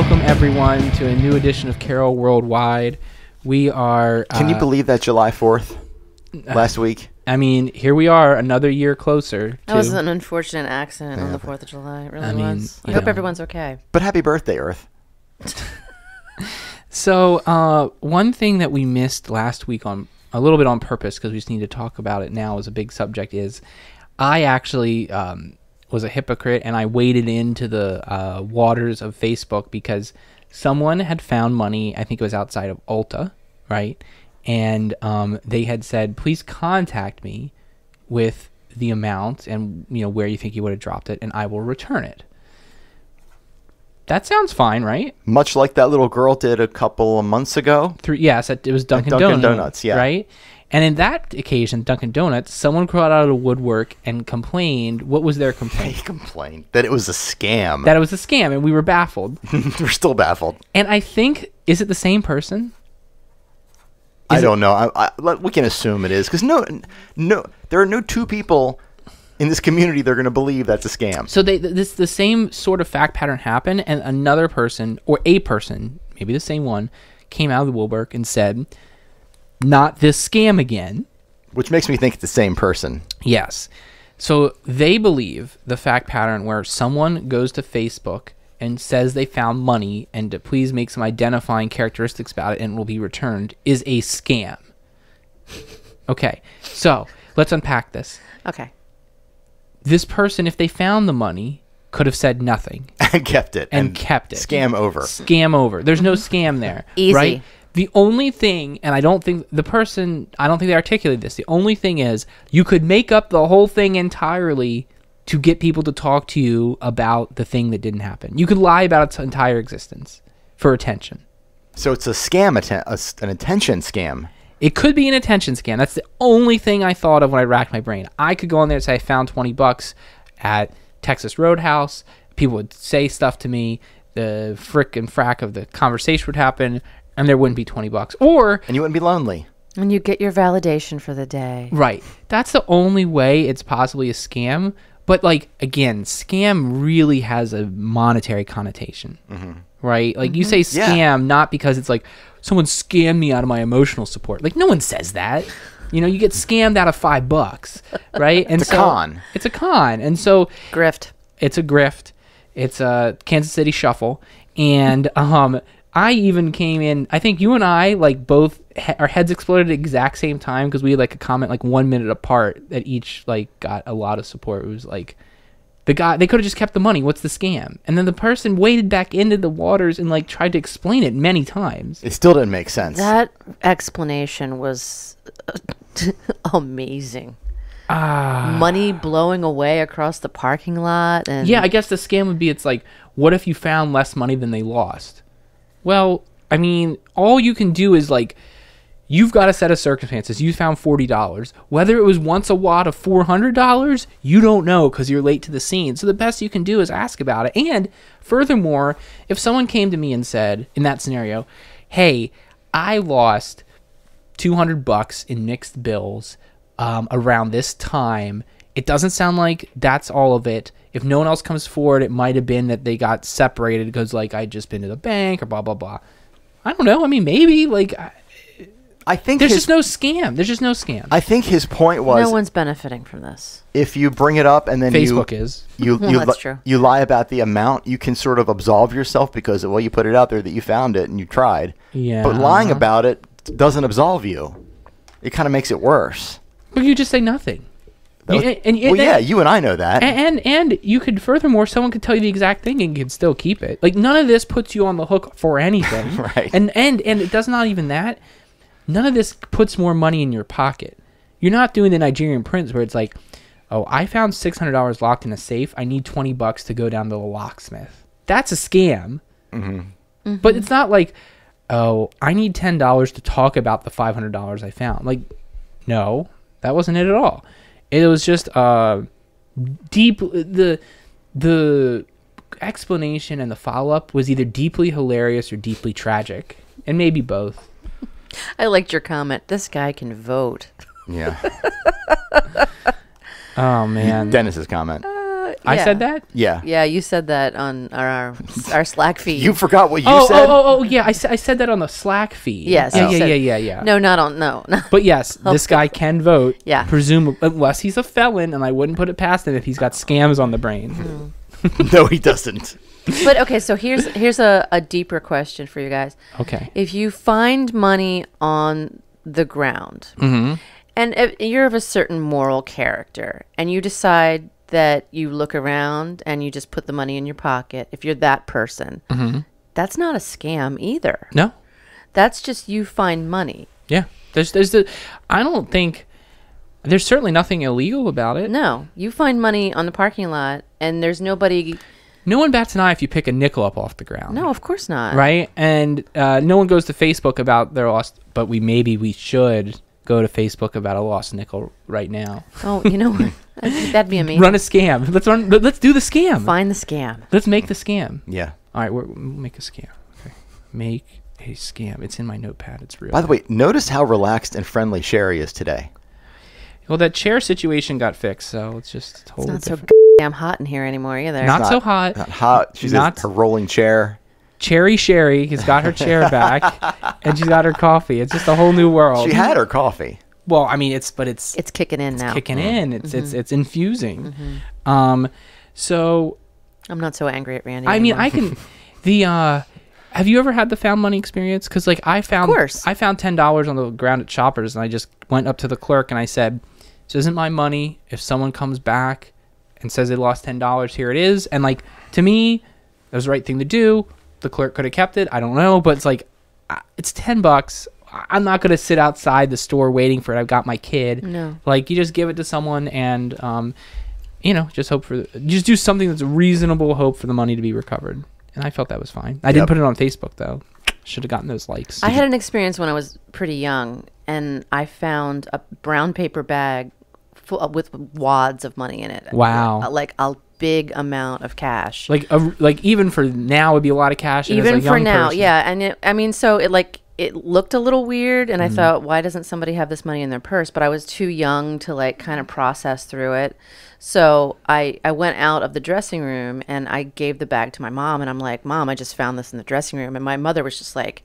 Welcome everyone to a new edition of Carroll Worldwide. We are. Can you uh, believe that July 4th last week? I mean, here we are, another year closer. That was an unfortunate accident on Yeah, the Fourth of July. It really I mean, was. I you hope know. everyone's okay. But happy birthday, Earth. So, uh, one thing that we missed last week on a little bit on purpose because we just need to talk about it now as a big subject is I actually um, was a hypocrite and I waded into the uh, waters of Facebook because someone had found money. I think it was outside of Ulta, right? And um, they had said, please contact me with the amount and you know where you think you would have dropped it, and I will return it. That sounds fine, right? Much like that little girl did a couple of months ago. through yes, it, it was Dunkin', Dunkin' Donuts, Donuts, yeah. right. And in that occasion, Dunkin' Donuts, someone crawled out of the woodwork and complained. What was their complaint? They complained that it was a scam. that it was a scam, and we were baffled. We're still baffled. and I think is it the same person? I Is it- don't know. I, I, we can assume it is because no, no, there are no two people in this community that are going to believe that's a scam. So they this the same sort of fact pattern happened, and another person or a person, maybe the same one, came out of the woodwork and said, "Not this scam again." Which makes me think it's the same person. Yes. So they believe the fact pattern where someone goes to Facebook and says they found money and to please make some identifying characteristics about it and it will be returned is a scam. Okay. So let's unpack this. Okay. This person, if they found the money, could have said nothing and kept it. and, kept it. Scam over. Scam over. There's no scam there. Easy. Right? The only thing, and I don't think the person, I don't think they articulated this. The only thing is, you could make up the whole thing entirely to get people to talk to you about the thing that didn't happen. You could lie about its entire existence for attention. So it's a scam, atten- a s an attention scam. It could be an attention scam. That's the only thing I thought of when I racked my brain. I could go on there and say I found 20 bucks at Texas Roadhouse. People would say stuff to me. The frick and frack of the conversation would happen, and there wouldn't be 20 bucks. Or, And you wouldn't be lonely. And you get your validation for the day. right, that's the only way it's possibly a scam. But, like, again, scam really has a monetary connotation. Right? Like, you say Yeah. scam not because it's like someone scammed me out of my emotional support. Like, no one says that. You know, you get scammed out of five bucks, right? And It's a con. It's a con, and so Grift. it's a grift. It's a Kansas City shuffle, and um, I even came in. I think you and I like both he- our heads exploded at the exact same time because we had like a comment like one minute apart that each like got a lot of support. It was like the guy they could have just kept the money. What's the scam? And then the person waded back into the waters and like tried to explain it many times. It still didn't make sense. That explanation was amazing. Ah. Money blowing away across the parking lot, and Yeah, I guess the scam would be it's like, what if you found less money than they lost? Well, I mean, all you can do is like, you've got a set of circumstances. You found forty dollars. Whether it was once a wad of four hundred dollars, you don't know because you're late to the scene. So the best you can do is ask about it. And furthermore, if someone came to me and said in that scenario, "Hey, I lost." 200 bucks in mixed bills um, around this time. It doesn't sound like that's all of it. If no one else comes forward, it might have been that they got separated because, like, I'd just been to the bank or blah, blah, blah. I don't know. I mean, maybe. Like, I- I think there's his, just no scam. There's just no scam. I think his point was no one's benefiting from this. if you bring it up and then Facebook you, is. you Well, you, that's li- true. you lie about the amount, you can sort of absolve yourself because well you put it out there that you found it and you tried. Yeah. But lying about it doesn't absolve you. It kind of makes it worse. But you just say nothing. That was- and, and, well, and- yeah, you and I know that. And, and and you could furthermore, someone could tell you the exact thing and you could still keep it. Like none of this puts you on the hook for anything. Right. And and and it does not even that. None of this puts more money in your pocket. You're not doing the Nigerian prince where it's like, oh, I found six hundred dollars locked in a safe. I need twenty bucks to go down to the locksmith. That's a scam. Mm-hmm. Mm-hmm. But it's not like, oh, I need ten dollars to talk about the five hundred dollars I found. Like, no, that wasn't it at all. It was just uh, deep. The the explanation and the follow up was either deeply hilarious or deeply tragic, and maybe both. I liked your comment. This guy can vote. yeah. Oh man, Dennis's comment. Uh, I Yeah. said that. Yeah. Yeah, you said that on our our, our Slack feed. You forgot what you oh, said. oh, oh, oh, yeah. I, sa- I said that on the Slack feed. Yes, Yeah, you yeah, yeah, yeah, yeah. No, not on no. no. But yes, this guy can vote. Yeah. Presumably, unless he's a felon, and I wouldn't put it past him if he's got scams on the brain. Mm-hmm. no, he doesn't. but okay, so here's here's a, a deeper question for you guys. Okay. If you find money on the ground, Mm-hmm. and if you're of a certain moral character, and you decide that you look around and you just put the money in your pocket, if you're that person, Mm-hmm. that's not a scam either. No. That's just you find money. Yeah. There's, there's the. I don't think. There's certainly nothing illegal about it. No, you find money on the parking lot, and there's nobody. No one bats an eye if you pick a nickel up off the ground. No, of course not. Right. And uh, no one goes to Facebook about their lost. But we maybe we should go to Facebook about a lost nickel right now. Oh, you know what? That'd that'd be amazing. Run a scam. Let's run. let- Let's do the scam. Find the scam. Let's make the scam. Yeah. All right, we're, we'll make a scam. Okay, make a scam. It's in my notepad. It's real. By the way, notice how relaxed and friendly Sherri is today. well, that chair situation got fixed, so it's just It's totally not so damn hot in here anymore either. Not, Not- so hot. Not hot. She's Not- in her rolling chair. Cherry Sherri has got her chair back, and she's got her coffee. It's just a whole new world. She had her coffee. well, I mean, it's but it's it's kicking in now. kicking in. It's it's it's infusing. Um, so I'm not so angry at Randy. I mean. I can. The uh, have you ever had the found money experience? Because like I found, of course. I found ten dollars on the ground at Shoppers, and I just went up to the clerk and I said, "This isn't my money. If someone comes back and says they lost ten dollars, here it is." And like to me, that was the right thing to do. The clerk could have kept it. I don't know, but it's like it's ten bucks. I- I'm not gonna sit outside the store waiting for it. I've got my kid. No. Like you just give it to someone and um, you know, just hope for just do something that's reasonable hope for the money to be recovered. And I felt that was fine. I Yep. didn't put it on Facebook though. Should have gotten those likes. I had an experience when I was pretty young, and I found a brown paper bag full, with wads of money in it. Wow. Uh, like a big amount of cash. like a, like even for now would be a lot of cash. and as a Even for now, person- yeah. And it, I mean, so it like it looked a little weird, and I Mm-hmm. thought, why doesn't somebody have this money in their purse? But I was too young to like kind of process through it. So I I went out of the dressing room and I gave the bag to my mom, and I'm like, Mom, I just found this in the dressing room, and my mother was just like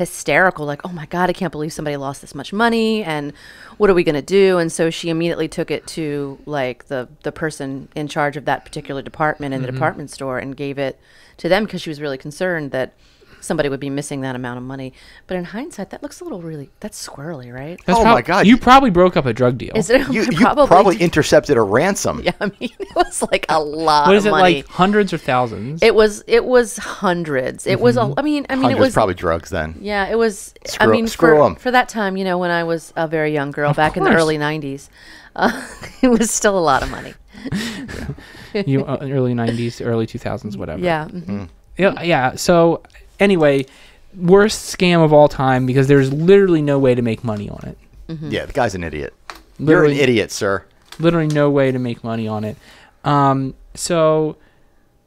hysterical like oh my god i can't believe somebody lost this much money and what are we going to do? And so she immediately took it to like the the person in charge of that particular department in the mm-hmm. department store and gave it to them because she was really concerned that somebody would be missing that amount of money but in hindsight that looks a little really that's squirrely right That's Oh prob- my God, You you- probably broke up a drug deal. is it You, you probably, probably, intercepted a ransom. yeah i mean it was like a lot what is of it money like? Hundreds or thousands? it was it was hundreds it was a, i mean i mean it was probably drugs then. Yeah, it was. I mean, screw for 'em. for that time, you know, when I was a very young girl back in the early '90s, uh, it was still a lot of money. you uh, early '90s, early 2000s, whatever. Yeah, mhm. Yeah, yeah. So anyway, worst scam of all time because there's literally no way to make money on it. Yeah, the guy's an idiot. You're an idiot, sir. literally no way to make money on it. Um, so,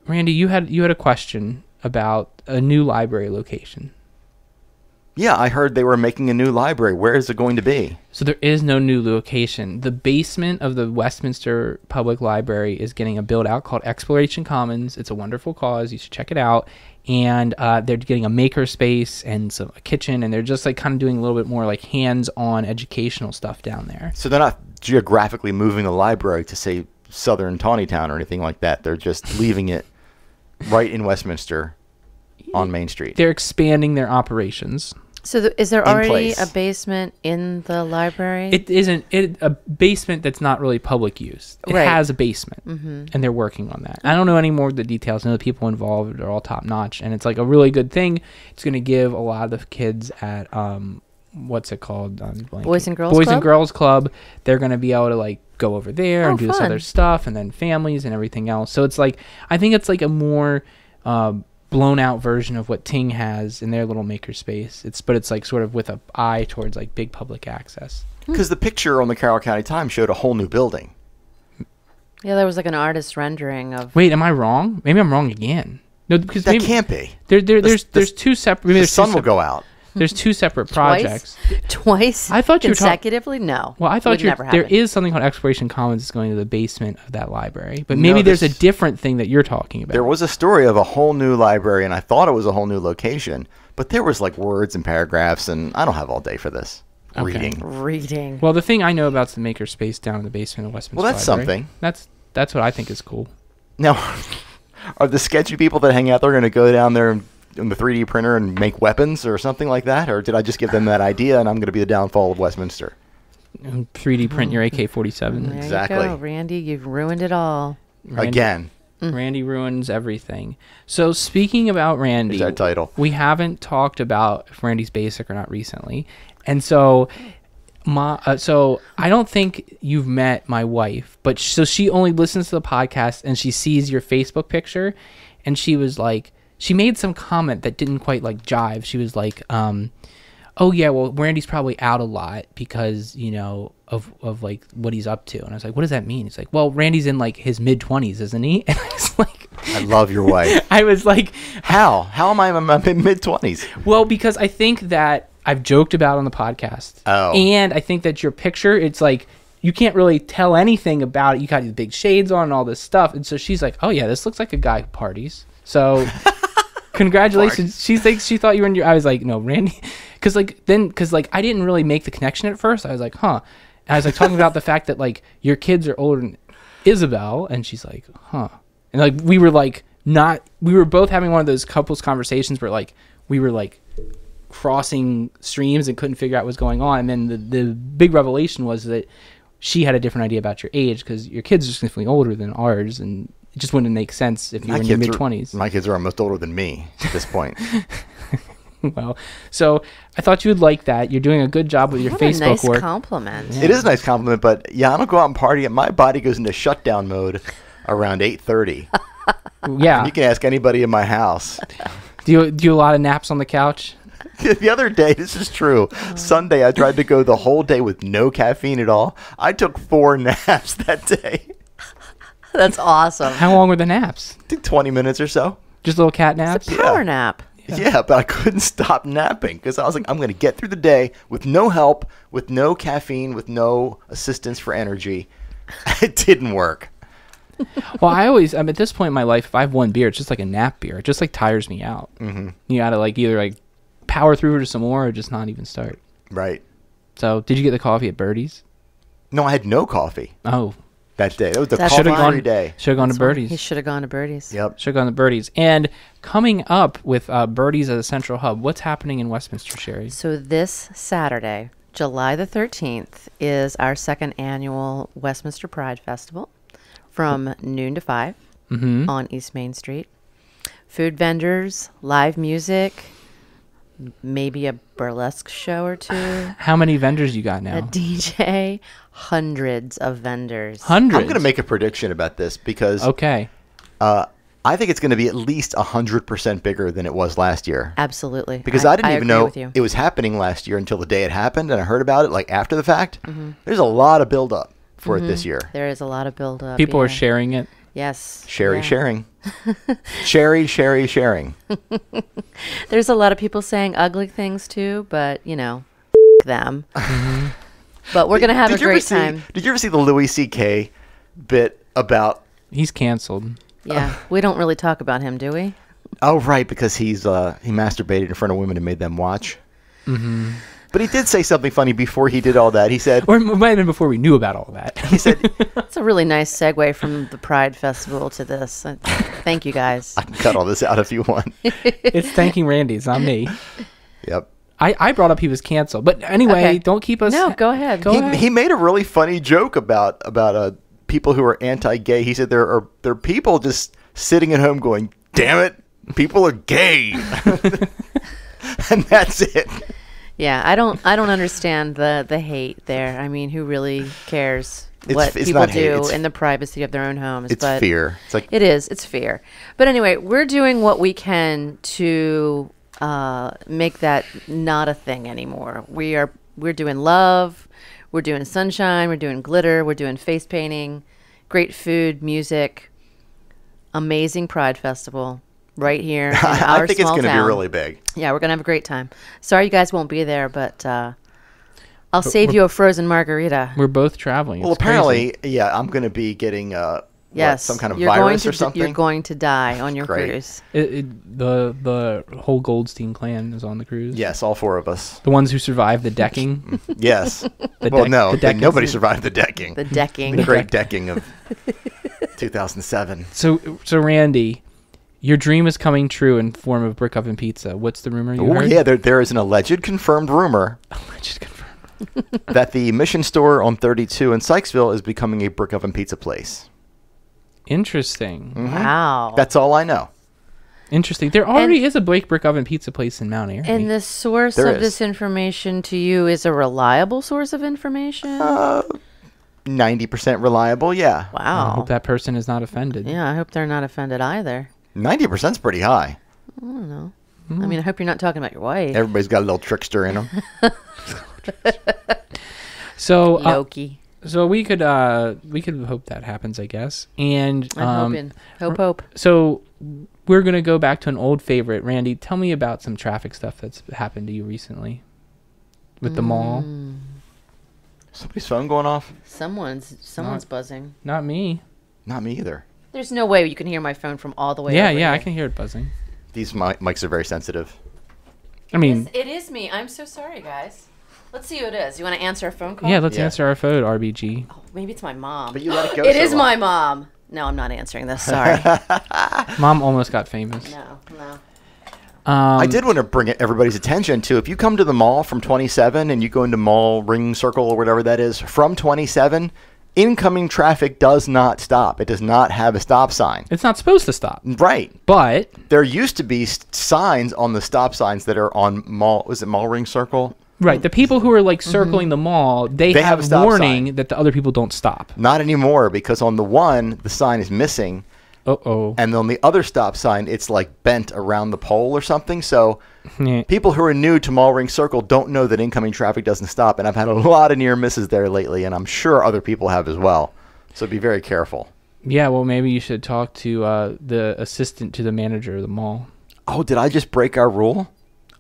Randy, you had you had a question about a new library location. Yeah, I heard they were making a new library. Where is it going to be? So there is no new location. The basement of the Westminster Public Library is getting a build out called Exploration Commons. It's a wonderful cause. You should check it out. And uh, they're getting a maker space and some a kitchen, and they're just like kind of doing a little bit more like hands-on educational stuff down there. So they're not geographically moving the library to say Southern Taneytown or anything like that. They're just leaving it right in Westminster on Main Street. They're expanding their operations. So th- is there already place. a basement in the library? It isn't it a basement that's not really public use. It Right. has a basement, and they're working on that. I don't know any more of the details. I know the people involved are all top notch, and it's like a really good thing. It's going to give a lot of the kids at um, what's it called? Um. Boys and Girls Boys Club? and Girls Club. They're going to be able to like go over there Oh, and do this other stuff, and then families and everything else. So it's like I think it's like a more uh, blown out version of what Ting has in their little makerspace. It's but it's like sort of with a eye towards like big public access. Hmm. Because the picture on the Carroll County Times showed a whole new building. yeah, there was like an artist rendering of. Wait, am I wrong? Maybe I'm wrong again. No, because That maybe can't be. there, there, The- there's the- there's two separate. The there's two sun will go out. There's hmm. two separate Twice? projects. Twice? I thought you were talk- consecutively. no. Well, I thought Would you're, never there something called Exploration Commons is going to the basement of that library, but maybe there's this- a different thing that you're talking about. There was a story of a whole new library, and I thought it was a whole new location, but there was like words and paragraphs, and I don't have all day for this Okay. reading. reading. Well, the thing I know about is the makerspace down in the basement of Westminster. Well, that's Library. something. That's that's what I think is cool. Now, are the sketchy people that hang out there going to go down there and- in the 3D printer and make weapons or something like that, or did I just give them that idea and I'm going to be the downfall of Westminster? 3D print your AK-47. exactly. you go, Randy. You've ruined it all. Randy- Again, Randy ruins everything. So speaking about Randy, is our title. we haven't talked about if Randy's basic or not recently, and so my uh, so I don't think you've met my wife, but sh- so she only listens to the podcast and she sees your Facebook picture, and she was like, she made some comment that didn't quite like jive. She was like, um. Oh yeah, well Randy's probably out a lot because you know of of like what he's up to, and I was like, what does that mean? He's like, well Randy's in like his mid twenties, isn't he? And I was like, I love your wife. I was like, How? How am I in my mid 20s? well, because I think that I've joked about on the podcast. Oh. And I think that your picture, it's like you can't really tell anything about it. You got these big shades on and all this stuff. And so she's like, Oh yeah, this looks like a guy who parties. So congratulations. She thinks she thought you were in your I was like, No, Randy because like then because like I didn't really make the connection at first. I was like, huh. And I was like talking about the fact that like your kids are older than Isabel, and she's like, huh. And like we were like not we were both having one of those couples conversations where like we were like crossing streams and couldn't figure out what was going on. And then the, the big revelation was that she had a different idea about your age because your kids are significantly older than ours, and it just wouldn't make sense if you were in your mid twenties. My kids are almost older than me at this point. well, so I thought you would like that. You're doing a good job with your What Facebook a nice work. compliment. It is a nice compliment, but yeah, I don't go out and party. My body goes into shutdown mode around 8:30. yeah. You can ask anybody in my house. Do you do a lot of naps on the couch? the other day, this is true. Oh. Sunday, I tried to go the whole day with no caffeine at all. I took four naps that day. That's awesome. How long were the naps? Took 20 minutes or so. Just little cat naps? A power Yeah. nap. Yeah, but I couldn't stop napping because I was like, I'm going to get through the day with no help, with no caffeine, with no assistance for energy. It didn't work. well, I always, I'm at this point in my life, if I have one beer, it's just like a nap beer. It just like tires me out. Mm-hmm. You gotta like either like power through to some more or just not even start. Right. So, did you get the coffee at Birdie's? No, I had no coffee Oh, that day. That was the That's coffee fine. free day. should have gone to Birdie's. He should have gone to Birdie's. Yep. Should have gone to Birdie's. And coming up with uh, Birdie's as a central hub, what's happening in Westminster, Sherri? So this Saturday, July the 13th, is our second annual Westminster Pride Festival from noon to 5 Mm-hmm. on East Main Street. Food vendors, live music, m- maybe a burlesque show or two, How many vendors you got now? a? DJ, hundreds of vendors. Hundreds. I'm going to make a prediction about this because Okay. uh, I think it's going to be at least 100% bigger than it was last year. Absolutely. Because I, didn't even know it was happening last year until the day it happened, and I heard about it like after the fact. Mm-hmm. There's a lot of build up for it this year. There is a lot of build up. People are sharing it. Yes. Sherri yeah. sharing. Sherri, Sherri, sharing. There's a lot of people saying ugly things too, but you know, them. but we're gonna have Did a you ever great see- time. Did you ever see the Louis C.K. bit about? He's canceled. Yeah, we don't really talk about him, do we? Oh, right, because he's uh, he masturbated in front of women and made them watch. Mm-hmm. But he did say something funny before he did all that. He said, Or it might have been before we knew about all that. he said, That's a really nice segue from the Pride Festival to this. Uh, Thank you guys. I can cut all this out if you want. it's thanking Randy. It's not me. Yep. I, I brought up he was canceled. But anyway, Okay. don't keep us. No, go ahead. Go he, ahead. he made a really funny joke about about uh, people who are anti-gay. He said there are there are people just sitting at home going, "Damn it, people are gay," and that's it. Yeah, I don't I don't understand the the hate there. I mean, who really cares It's- what it's people do in the privacy of their own homes? It's but fear. It's like It is. It's fear. But anyway, we're doing what we can to uh, make that not a thing anymore. We are we're doing love, we're doing sunshine, we're doing glitter, we're doing face painting, great food, music, amazing Pride Festival. Right here. In I our think it's small going to be town. really big. Yeah, we're gonna have a great time. Sorry you guys won't be there, but uh, I'll save you a frozen margarita. We're both traveling. Well, It's crazy. apparently, yeah, I'm going to be getting uh, what, Yes, some kind of you're going virus to or d- something. You're going to die on your Great. cruise. It, it, the the whole Goldstein clan is on the cruise. yes, all four of us. The ones who survived the decking. Yes. The well, no, the deck nobody survived the decking. The decking. The great decking of 2007. so so Randy, your dream is coming true in form of brick oven pizza. What's the rumor you Oh heard? yeah, there, there is an alleged confirmed rumor Just confirm. that the Mission Store on 32 in Sykesville is becoming a brick oven pizza place. Interesting. Wow. That's all I know. Interesting. There already is a Blake brick oven pizza place in Mount Airy. and the source There of is. this information to you is a reliable source of information. Uh, 90% reliable, yeah. Wow. I hope that person is not offended. Yeah, I hope they're not offended either. 90% is pretty high. I don't know. Mm. I mean, I hope you're not talking about your wife, Everybody's got a little trickster in them. So uh, Loki. so we could uh we could hope that happens, I guess. And I'm um, hoping. Hope, hope. so we're gonna go back to an old favorite. Randy, tell me about some traffic stuff that's happened to you recently with the mall. Somebody's phone going off? Someone's someone's buzzing. Not me. Not me either. There's no way you can hear my phone from all the way. yeah, over yeah, I can hear it buzzing. These mi- mics are very sensitive. I mean, It is me. I'm so sorry, guys. Let's see who it is. You want to answer a phone call? yeah, let's Yeah. answer our phone, RBG. Oh, maybe it's my mom. But you let it go It so is long. my mom. No, I'm not answering this. Sorry. Mom almost got famous. no, no. Um, I did want to bring everybody's attention to if you come to the mall from 27 and you go into mall ring circle or whatever that is from 27, incoming traffic does not stop. It does not have a stop sign. It's not supposed to stop, Right. but There used to be signs on the stop signs that are on mall. Was it mall ring circle? right, the people who are like circling the mall, they, They have, have warning sign. that the other people don't stop. Not anymore because on the one the sign is missing, Uh oh. and on the other stop sign it's like bent around the pole or something. So people who are new to mall ring circle don't know that incoming traffic doesn't stop. And I've had a lot of near misses there lately, and I'm sure other people have as well. So be very careful. Yeah, well, maybe you should talk to uh, the assistant to the manager of the mall. Oh, did I just break our rule?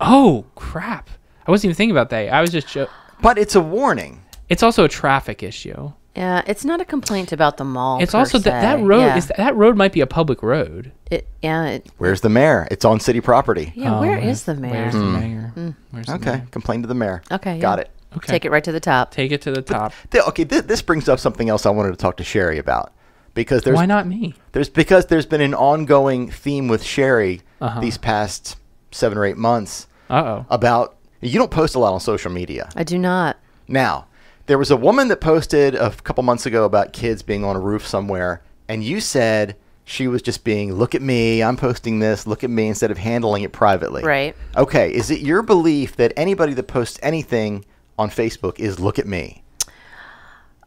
Oh crap! I wasn't even thinking about that. I was just. Jo- But it's a warning. it's also a traffic issue. Yeah, it's not a complaint about the mall. It's per also that that road Yeah. is that road might be a public road. It, yeah, it, Where's the mayor? It's on city property. yeah. where Oh, is the mayor? Where's the mayor? Where's the Okay, mayor? complain to the mayor. Okay, got yeah. it. Okay. Take it right to the top. Take it to the top. Th- Okay, th- this brings up something else I wanted to talk to Sherri about because there's Why not me? there's because there's been an ongoing theme with Sherri Uh-huh. these past seven or eight months Uh oh. about you don't post a lot on social media. I do not. Now, there was a woman that posted a couple months ago about kids being on a roof somewhere, and you said she was just being, look at me, I'm posting this, look at me, instead of handling it privately. Right. Okay, is it your belief that anybody that posts anything on Facebook is look at me?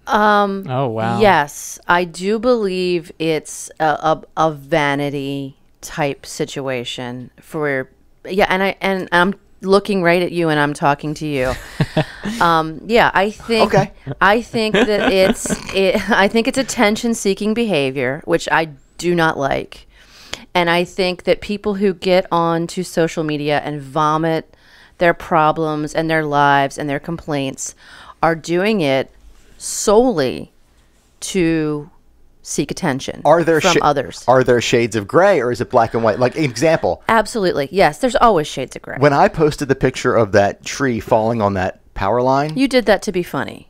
Um. Oh wow. Yes, I do believe it's a, a, a vanity type situation for yeah, and I and I'm looking right at you and I'm talking to you. um, yeah, I think Okay. I think that it's it, I think it's attention seeking behavior, which I do not like. And I think that people who get onto social media and vomit their problems and their lives and their complaints are doing it solely to seek attention Are there from others. Are there shades of gray or is it black and white? Like example, Absolutely. Yes, there's always shades of gray. when I posted the picture of that tree falling on that power line, you did that to be funny.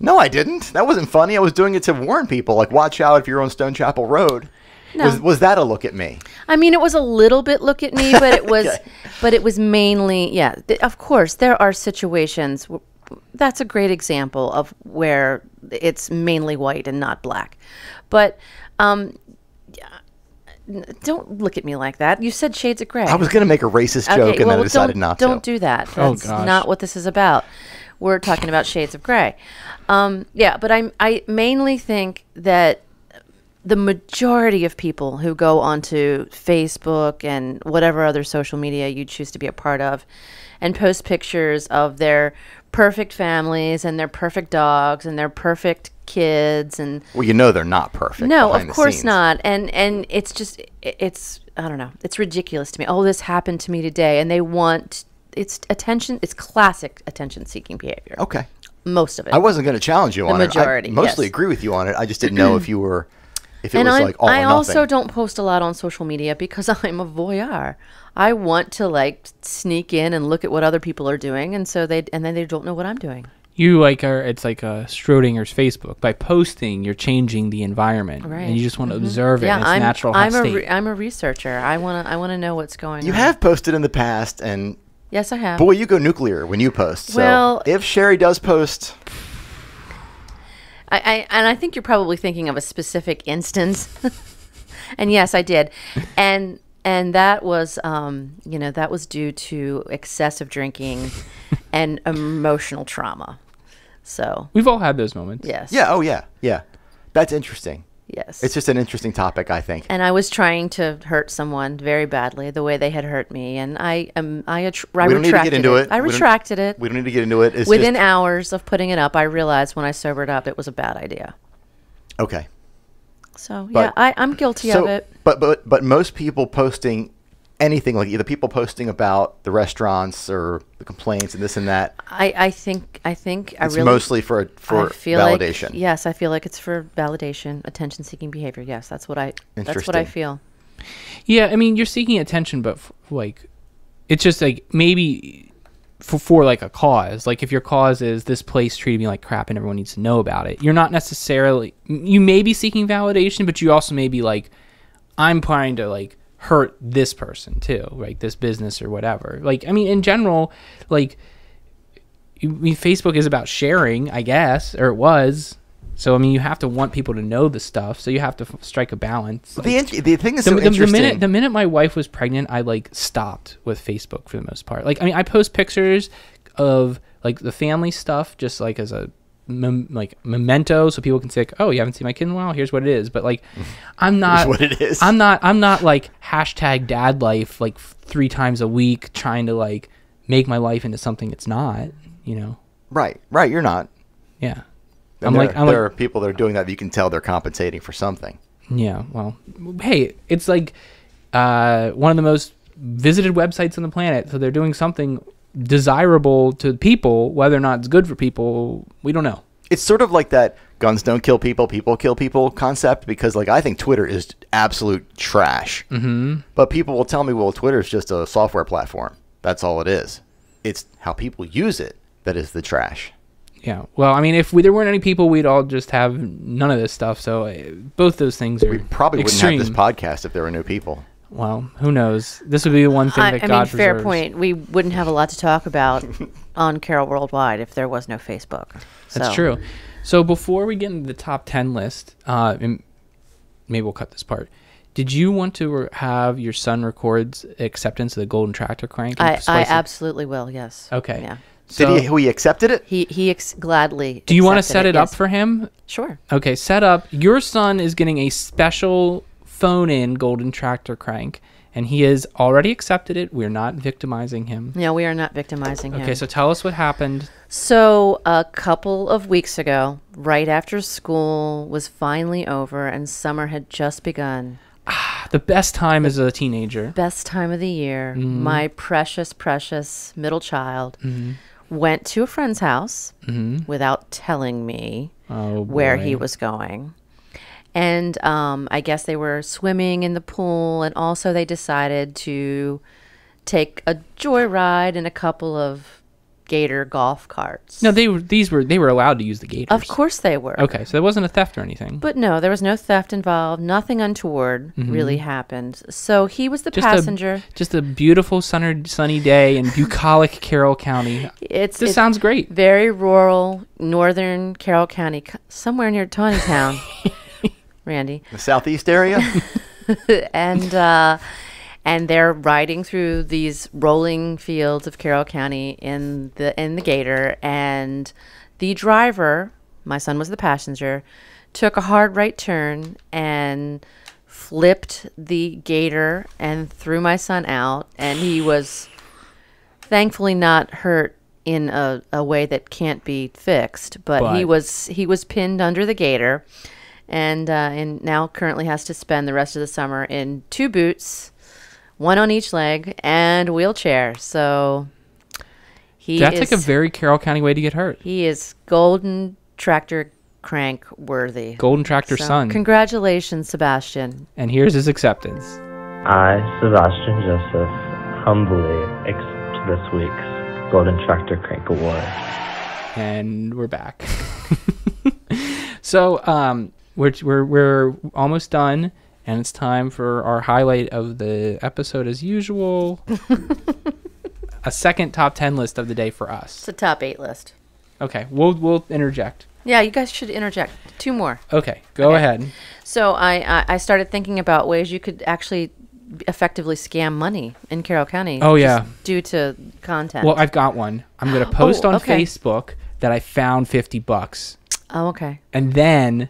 no, I didn't. That wasn't funny. I was doing it to warn people, like watch out if you're on Stone Chapel Road. No. Was was that a look at me? I mean, it was a little bit look at me, but it was, Okay. but it was mainly, yeah. Of course, there are situations. That's a great example of where it's mainly white and not black, but um, don't look at me like that. You said shades of gray. I was gonna make a racist joke and then I decided don't, not don't do that. Oh, That's gosh. not what this is about. We're talking about shades of gray. Um, yeah, but I I mainly think that the majority of people who go onto Facebook and whatever other social media you choose to be a part of and post pictures of their perfect families and their perfect dogs and their perfect kids and Well, you know they're not perfect. no, of the course scenes. not. And and it's just it's I don't know. It's ridiculous to me. Oh, this happened to me today, and they want it's attention. It's classic attention seeking behavior. Okay. Most of it. I wasn't going to challenge you on majority, it. I mostly yes. agree with you on it. I just didn't know if you were, if it and was I, like all I or also don't post a lot on social media because I'm a voyeur. I want to like sneak in and look at what other people are doing, and so they and then they don't know what I'm doing. You like are it's like a Schrodinger's Facebook. By posting, you're changing the environment, Right. and you just want to mm-hmm. observe it yeah, in its I'm natural I'm a re- I'm a researcher. I wanna I wanna know what's going You on. You have posted in the past, and yes, I have. boy, you go nuclear when you post. So Well- if Sherri does post, I, I and I think you're probably thinking of a specific instance. and yes, I did. And and that was um, you know, that was due to excessive drinking and emotional trauma. So, We've all had those moments. yes. yeah, oh yeah, yeah, that's interesting. Yes. It's just an interesting topic, I think. and I was trying to hurt someone very badly, the way they had hurt me, and I um I, I We don't need to get into it. it. I We don't- retracted it. We don't need to get into it. It's Within just, hours of putting it up, I realized when I sobered up it was a bad idea. okay. So But- yeah, I, I'm guilty So, of it. but but but most people posting anything like either people posting about the restaurants or the complaints and this and that. I, I think I think I really mostly for for I feel validation. Like, yes, I feel like it's for validation, attention seeking behavior. Yes, that's what I that's what I feel. Yeah, I mean, you're seeking attention, but f- like, it's just like maybe for, for like a cause. Like, if your cause is this place treated me like crap and everyone needs to know about it, you're not necessarily. You may be seeking validation, but you also may be like, I'm trying to like hurt this person too, like this business or whatever. Like, I mean, in general, like, I mean, Facebook is about sharing, I guess, or it was. So I mean, you have to want people to know the stuff. So you have to f- strike a balance. The, in- the thing is the, so the- the minute the minute my wife was pregnant, I like stopped with Facebook for the most part. Like I mean, I post pictures of like the family stuff, just like as a mem- like memento, so people can say, like, "Oh, you haven't seen my kid in a while. Here's what it is." But like, I'm not what it is. I'm not. I'm not like hashtag dad life like three times a week trying to like make my life into something it's not. You know? right, right. You're not. Yeah. And I'm there, like I'm there like are people that are doing that. that You can tell they're compensating for something. Yeah, well, hey, it's like uh, one of the most visited websites on the planet. So they're doing something desirable to people. Whether or not it's good for people, we don't know. It's sort of like that guns don't kill people, people kill people concept because, like, I think Twitter is absolute trash. Mm-hmm. But people will tell me, well, Twitter is just a software platform. That's all it is. It's how people use it that is the trash. Yeah. Well, I mean, if we, there weren't any people, we'd all just have none of this stuff. So uh, both those things are We probably extreme. wouldn't have this podcast if there were no people. Well, who knows? This would be the one thing I, that I God mean, fair preserves. point. We wouldn't have a lot to talk about on Carroll Worldwide if there was no Facebook. That's So, true. So before we get into the top ten list, uh, and maybe we'll cut this part. Did you want to re- have your son records acceptance of the Golden Tractor Crank? I, I absolutely will. Yes. Okay. Yeah. So, Did he? Who he accepted it? He he ex- gladly. do you want to accepted set it up yes. for him? Sure. Okay, set up. Your son is getting a special phone-in Golden Tractor Crank, and he has already accepted it. We're not victimizing him. No, we are not victimizing him. Okay, so tell us what happened. So, a couple of weeks ago, right after school was finally over and summer had just begun, ah, The best time as a teenager. best time of the year, Mm-hmm. my precious, precious middle child mm-hmm. went to a friend's house mm-hmm. without telling me. Oh, where he was going. And um, I guess they were swimming in the pool, and also they decided to take a joyride in a couple of gator golf carts. No, they were. These were. They were allowed to use the gators. Of course they were. Okay, so there wasn't a theft or anything. But no, there was no theft involved. Nothing untoward really happened. So he was the just passenger. A, just a beautiful sunny, sunny day in bucolic Carroll County. it's This it's sounds great. very rural, northern Carroll County, somewhere near Town, Randy. The southeast area? and uh, and they're riding through these rolling fields of Carroll County in the in the Gator, and the driver, my son was the passenger, took a hard right turn and flipped the Gator and threw my son out, and he was thankfully not hurt in a, a way that can't be fixed. But, he was he was pinned under the gator, and uh, and now currently has to spend the rest of the summer in two boots, one on each leg, and wheelchair. So he That's is, like a very Carroll County way to get hurt. he is golden tractor crank worthy. Golden Tractor So, Son. Congratulations, Sebastian. and here's his acceptance. I, Sebastian Joseph, humbly accept this week's Golden Tractor Crank Award. and we're back. so um, we're, we're we're almost done, and it's time for our highlight of the episode as usual. a second top ten list of the day for us. It's a top eight list. Okay, we'll we'll interject. Yeah, you guys should interject. Two more. Okay, go Okay. ahead. So I, I I started thinking about ways you could actually effectively scam money in Carroll County. Oh, yeah. due to content. Well, I've got one. I'm gonna post Oh, on okay. Facebook that I found fifty bucks, oh, okay. and then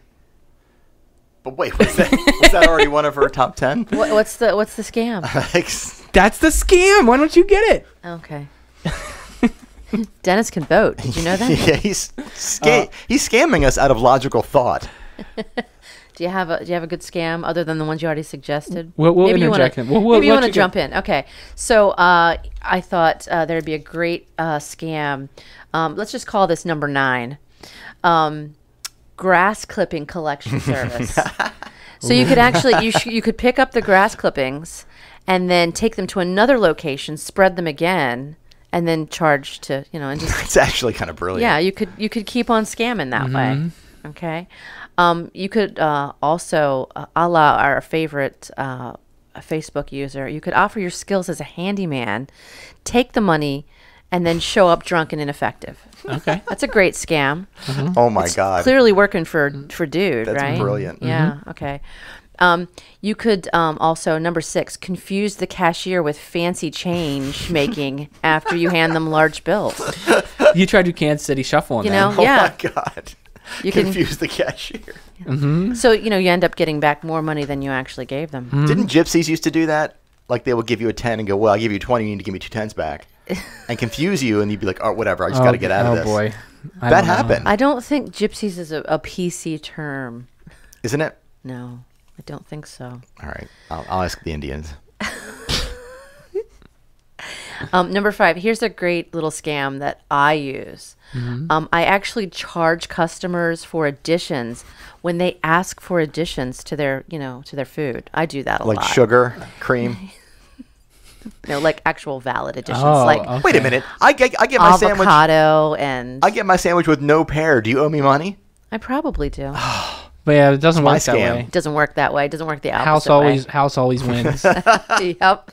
But wait, was that, was that already one of her top ten? What, what's the what's the scam? that's the scam. Why don't you get it? okay. Dennis can vote. Did you know that? yeah, he's sca- he's scamming us out of logical thought. Do you have a Do you have a good scam other than the ones you already suggested? We'll- we'll maybe you wanna- interject. We'll- we'll maybe you want to you go. jump in. Okay. So uh, I thought uh, there'd be a great uh, scam. Um, let's just call this number nine. Um, grass clipping collection service. so you could actually you sh- you could pick up the grass clippings and then take them to another location, spread them again, and then charge to you know and just It's actually kind of brilliant. yeah, you could you could keep on scamming that way. Okay, um, you could uh, also, uh, a la our favorite uh, Facebook user, you could offer your skills as a handyman, take the money, and then show up drunk and ineffective. Okay. That's a great scam. Oh my god. Clearly working for for dude, That's right? brilliant. Yeah. Okay. Um, you could um, also number six confuse the cashier with fancy change making after you hand them large bills. you tried to Kansas City Shuffle on You that. know, Oh yeah. my god. You can Confuse the cashier. So you know you end up getting back more money than you actually gave them. Didn't gypsies used to do that? Like they would give you a ten and go, "Well, I give you twenty. You need to give me two tens back," and confuse you, and you'd be like, "Oh, whatever. I just got to get out oh of this." boy. I That don't know. happened, I don't think gypsies is a, a PC term. isn't it? No, I don't think so. All right, I'll, I'll ask the Indians. Um, number five. Here's a great little scam that I use. Mm-hmm. Um, I actually charge customers for additions when they ask for additions to their, you know, to their food. I do that a Like lot. Like sugar, cream. No, like actual valid additions, Oh, like okay. Wait a minute. I get, I get my sandwich. avocado and I get my sandwich with no pear. Do you owe me money? I probably do. But yeah, it doesn't my work that way. It doesn't work that way. It doesn't work the opposite House way. always house always wins. yep.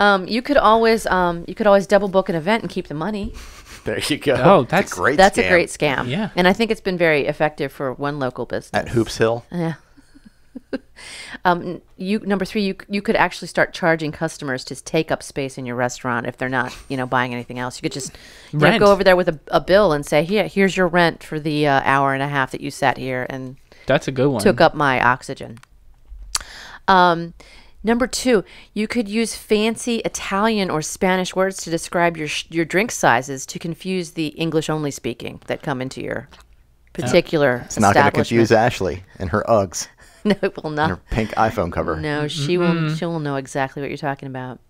um, you could always um, you could always double book an event and keep the money. There you go. Oh, It's that's- a great. That's scam. a great scam. Yeah. and I think it's been very effective for one local business. At Hoops Hill. Yeah. um, you number three, you you could actually start charging customers to take up space in your restaurant if they're not, you know, buying anything else. You could just you know, go over there with a, a bill and say, "Here, here's your rent for the uh, hour and a half that you sat here and That's a good one. took up my oxygen." Um, number two, you could use fancy Italian or Spanish words to describe your sh- your drink sizes to confuse the English only speaking that come into your particular It's not going to establishment. confuse Ashley and her Uggs No, it will and her not. pink iPhone cover. No, she will. She will know exactly what you're talking about.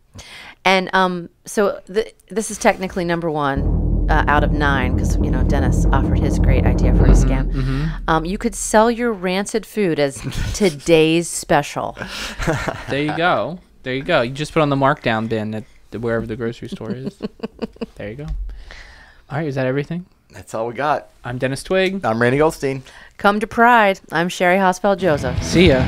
And um, so th- this is technically number one uh, out of nine because you know Dennis offered his great idea for a scam. Um, you could sell your rancid food as today's special. There you go. There you go. You just put on the markdown bin at the, wherever the grocery store is. there you go. All right, is that everything? That's all we got. I'm Dennis Twig. I'm Randy Goldstein. Come to Pride. I'm Sherri Hosfeld Joseph. See ya.